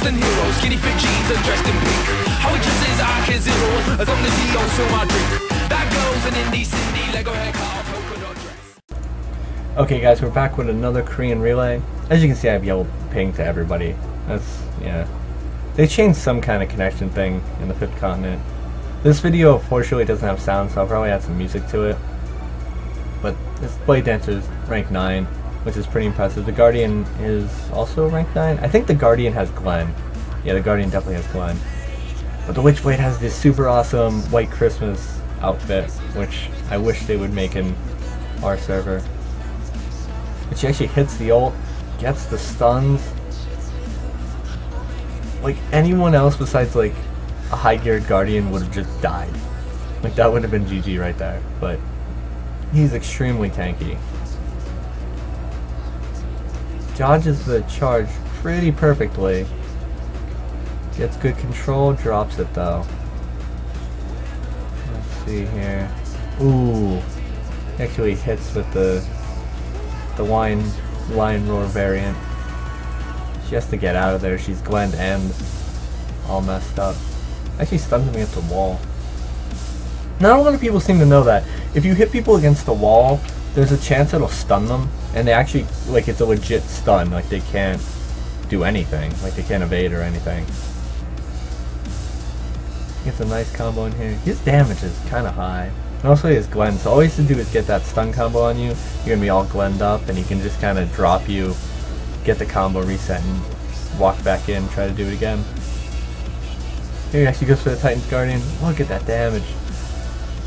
than heroes, skinny fit jeans and dressed in pink. How I can zero as long as he don't spill my drink. That an indie Cindy, Lego. Okay, guys, we're back with another Korean relay. As you can see, I have yellow ping to everybody. That's yeah. They changed some kind of connection thing in the fifth continent. This video, fortunately, doesn't have sound, so I'll probably add some music to it. But this Blade Dancer is rank 9, which is pretty impressive. The Guardian is also rank 9. I think the Guardian has Glenn. Yeah, the Guardian definitely has Glenn. But the Witchblade has this super awesome White Christmas outfit, which I wish they would make in our server. But she actually hits the ult, gets the stuns. Like anyone else besides like a high geared guardian would have just died. Like that would have been GG right there. But he's extremely tanky. Dodges the charge pretty perfectly. Gets good control, drops it though. Let's see here. Ooh. Actually hits with the the wine lion roar variant. She has to get out of there. She's Glenn and all messed up. Actually stuns me against the wall. Not a lot of people seem to know that. If you hit people against the wall, there's a chance it'll stun them. And they actually, like, it's a legit stun. Like, they can't do anything. Like, they can't evade or anything. Gets a nice combo in here. His damage is kind of high. And also he has Glenn, so all he has to do is get that stun combo on you. You're going to be all glenned up, and he can just kind of drop you, get the combo reset, and walk back in, try to do it again. Here he actually goes for the Titan's Guardian. Look at that damage.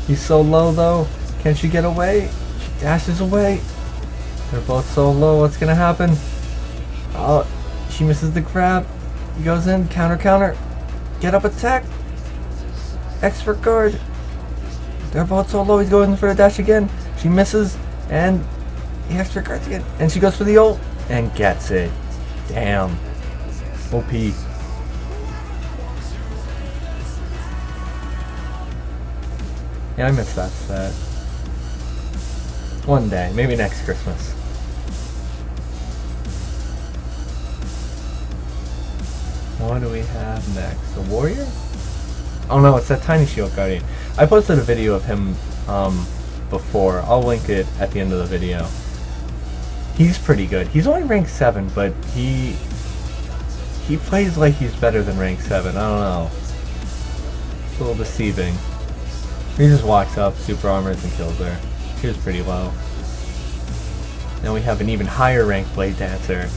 He's so low though. Can't she get away? She dashes away. They're both so low. What's gonna happen? Oh, she misses the grab. He goes in. Counter, counter. Get up, attack. Expert guard. They're both so low. He's going for the dash again. She misses, and he expert guards again. And she goes for the ult and gets it. Damn. OP. Yeah, I missed that set. One day, maybe next Christmas. What do we have next? The warrior? Oh no, it's that tiny shield guardian. I posted a video of him um, before. I'll link it at the end of the video. He's pretty good. He's only rank 7, but he he plays like he's better than rank 7. I don't know. It's a little deceiving. He just walks up, super armors, and kills her. She was pretty low. Now we have an even higher ranked Blade Dancer.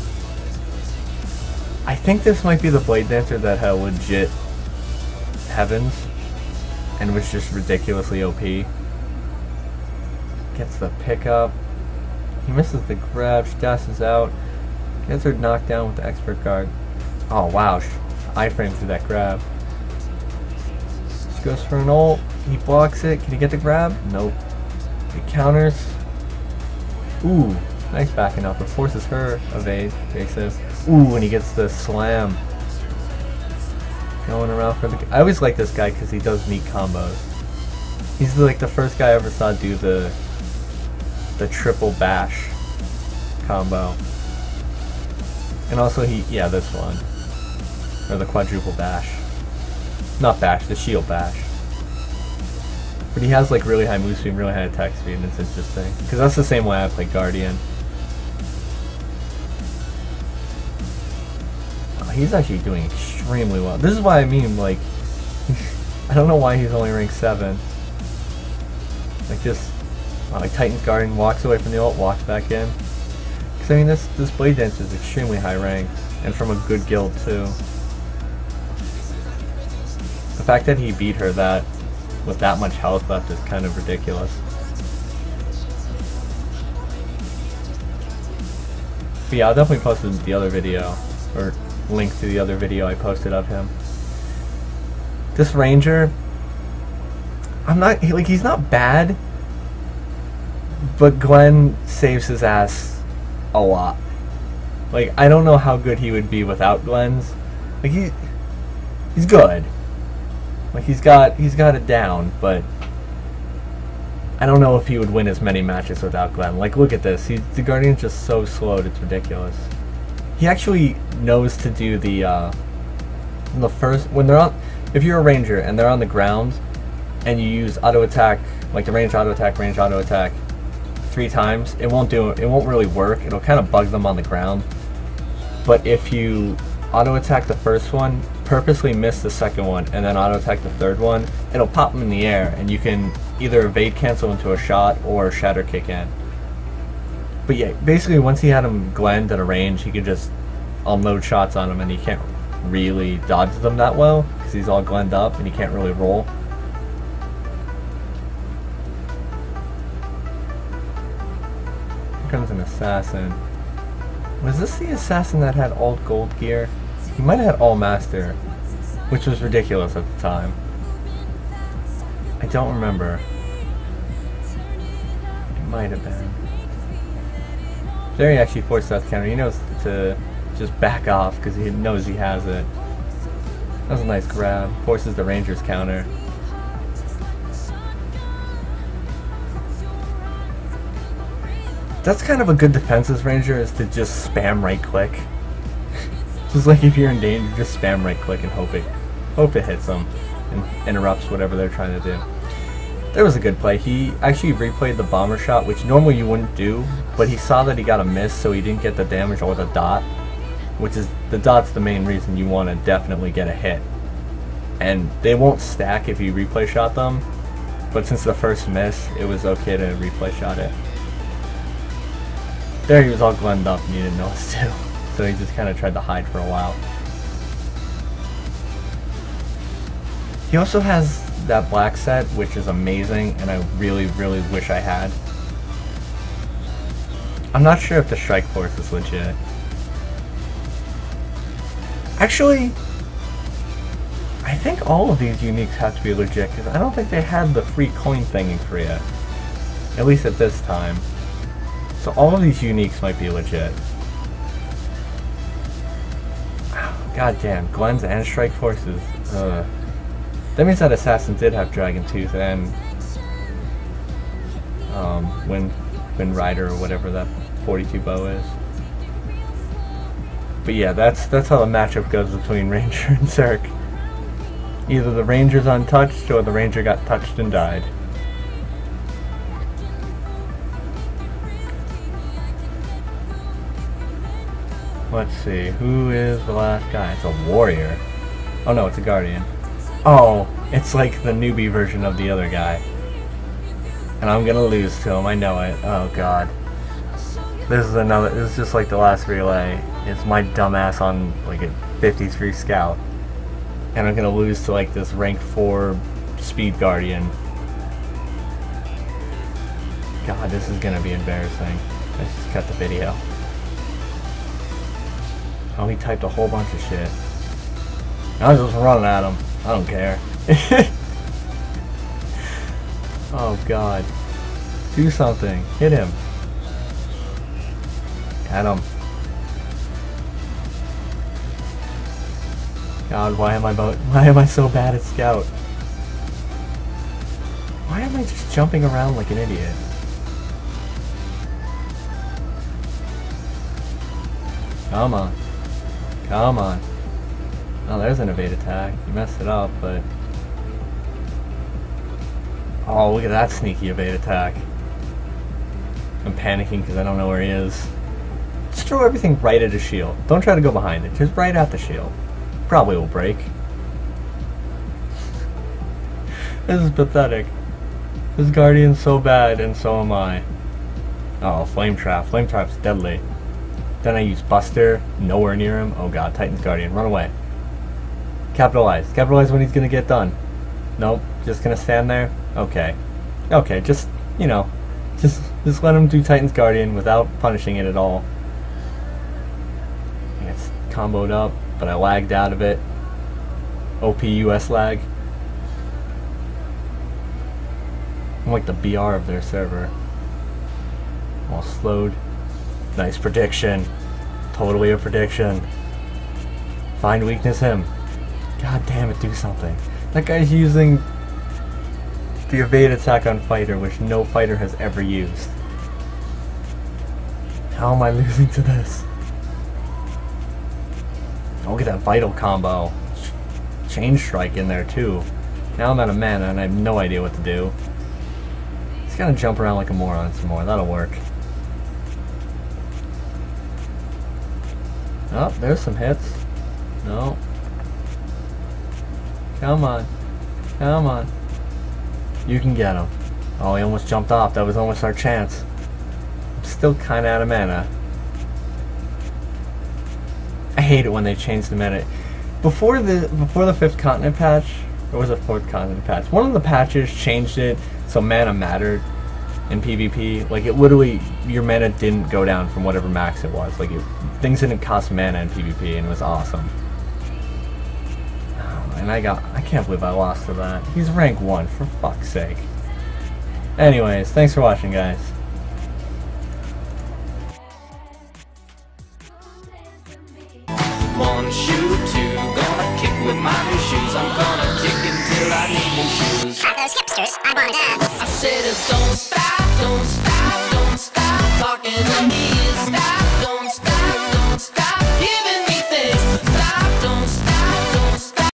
I think this might be the Blade Dancer that had legit heavens and was just ridiculously OP. Gets the pickup. He misses the grab, she dashes out. Gets her knocked down with the expert guard. Oh wow, iframe through that grab. She goes for an ult. He blocks it. Can he get the grab? Nope. He counters. Ooh, nice backing up. It forces her evade, evasive. Ooh, and he gets the slam. Going around for the. I always like this guy because he does neat combos. He's like the first guy I ever saw do the the triple bash combo. And also he, yeah, this one. Or the quadruple bash. Not bash, the shield bash. But he has like really high move speed, really high attack speed, and it's interesting. Because that's the same way I play Guardian. Oh, he's actually doing extremely well. This is why I mean, like, I don't know why he's only rank 7. Like, just, uh, like, Titan's Guardian walks away from the ult, walks back in. Because, I mean, this, this Blade Dancer is extremely high rank, and from a good guild, too. The fact that he beat her that with that much health left is kind of ridiculous. But yeah, I'll definitely post the other video, or link to the other video I posted of him. This ranger, I'm not, like, he's not bad, but Glenn saves his ass a lot. Like, I don't know how good he would be without Glenn's. Like, he, he's good. Like he's got he's got it down, but I don't know if he would win as many matches without Glenn. Like look at this. He the Guardian's just so slowed, it's ridiculous. He actually knows to do the uh, the first when they're on if you're a ranger and they're on the ground and you use auto attack like the range auto attack range auto attack three times it won't do it won't really work it'll kind of bug them on the ground but if you auto attack the first one purposely miss the second one and then auto attack the third one it'll pop them in the air and you can either evade cancel into a shot or shatter kick in but yeah basically once he had him glenned at a range he could just unload shots on him and he can't really dodge them that well because he's all glenned up and he can't really roll. Here comes an assassin. Was this the assassin that had all gold gear? He might have had all master, which was ridiculous at the time. I don't remember. It might have been. Jerry actually forced that counter. He knows to just back off because he knows he has it. That was a nice grab. Forces the Rangers counter. That's kind of a good defenses Ranger is to just spam right click. Just like if you're in danger, just spam right click and hope it hope it hits them and interrupts whatever they're trying to do. There was a good play. He actually replayed the bomber shot, which normally you wouldn't do, but he saw that he got a miss, so he didn't get the damage or the dot which is the dot's the main reason you want to definitely get a hit. And they won't stack if you replay shot them, but since the first miss, it was okay to replay shot it. There he was all glenned up and you didn't too, so he just kind of tried to hide for a while. He also has that black set, which is amazing, and I really, really wish I had. I'm not sure if the Strike Force is legit. Actually, I think all of these uniques have to be legit because I don't think they had the free coin thing in Korea. At least at this time. So all of these uniques might be legit. God damn, Glenn's and Strike Forces. Uh, that means that Assassin did have Dragon Tooth and um, Wind, Wind Rider or whatever that 42 bow is. But yeah, that's that's how the matchup goes between Ranger and Zerk. Either the Ranger's untouched or the Ranger got touched and died. Let's see, who is the last guy? It's a warrior. Oh no, it's a guardian. Oh, it's like the newbie version of the other guy. And I'm gonna lose to him, I know it. Oh god. This is another, this is just like the last relay. It's my dumbass on like a 53 scout. And I'm gonna lose to like this rank 4 speed guardian. God, this is gonna be embarrassing. Let's just cut the video. Oh, he typed a whole bunch of shit. I was just running at him. I don't care. oh god. Do something. Hit him. At him. God, why am I why am I so bad at scout? Why am I just jumping around like an idiot? Come on. Come on. Oh, there's an evade attack. You messed it up, but... Oh, look at that sneaky evade attack. I'm panicking because I don't know where he is. Just throw everything right at his shield. Don't try to go behind it. Just right at the shield. Probably will break. this is pathetic. This Guardian's so bad, and so am I. Oh, Flame Trap. Flame Trap's deadly. Then I use Buster, nowhere near him. Oh god, Titan's Guardian, run away. Capitalize. Capitalize when he's gonna get done. Nope, just gonna stand there? Okay. Okay, just, you know, just just let him do Titan's Guardian without punishing it at all. It's comboed up but I lagged out of it. OPUS lag. I'm like the BR of their server. All slowed. Nice prediction. Totally a prediction. Find weakness him. God damn it, do something. That guy's using the evade attack on fighter, which no fighter has ever used. How am I losing to this? Look get that vital combo. Change Strike in there too. Now I'm out of mana and I have no idea what to do. Just gonna jump around like a moron some more. That'll work. Oh, there's some hits. No. Come on. Come on. You can get him. Oh, he almost jumped off. That was almost our chance. I'm still kind of out of mana. I hate it when they change the meta. Before the before the fifth continent patch, or was it fourth continent patch? One of the patches changed it so mana mattered in PvP. Like it literally, your mana didn't go down from whatever max it was. Like it, things didn't cost mana in PvP, and it was awesome. Oh, and I got, I can't believe I lost to that. He's rank one for fuck's sake. Anyways, thanks for watching, guys. One shoe, two, gonna kick with my new shoes. I'm gonna kick until I need new shoes. At those hipsters, I wanna dance. I said, don't stop, don't stop, don't stop talking to me.